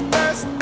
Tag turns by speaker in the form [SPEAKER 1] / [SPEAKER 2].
[SPEAKER 1] first.